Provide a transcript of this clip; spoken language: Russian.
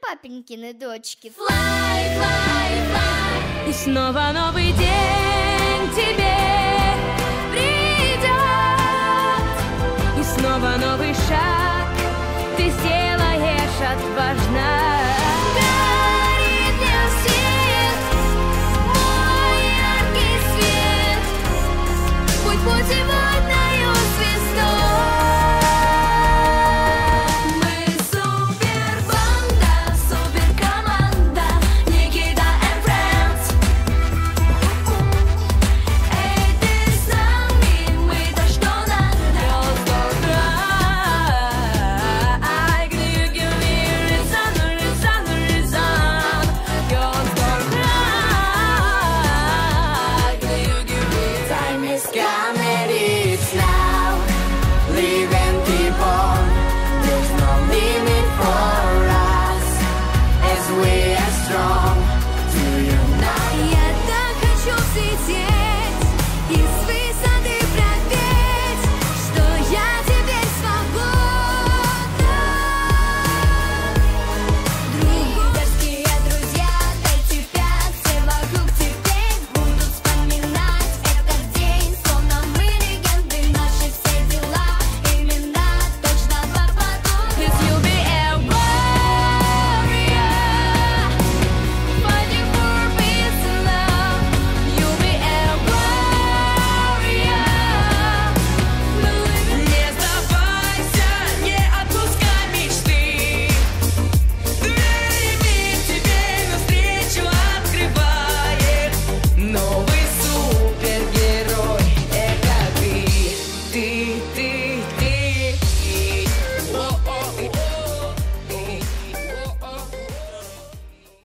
папенькины дочки. Fly, fly, fly. И снова новый день тебе придет. И снова новый шаг ты сделаешь от вас. it's now. Leave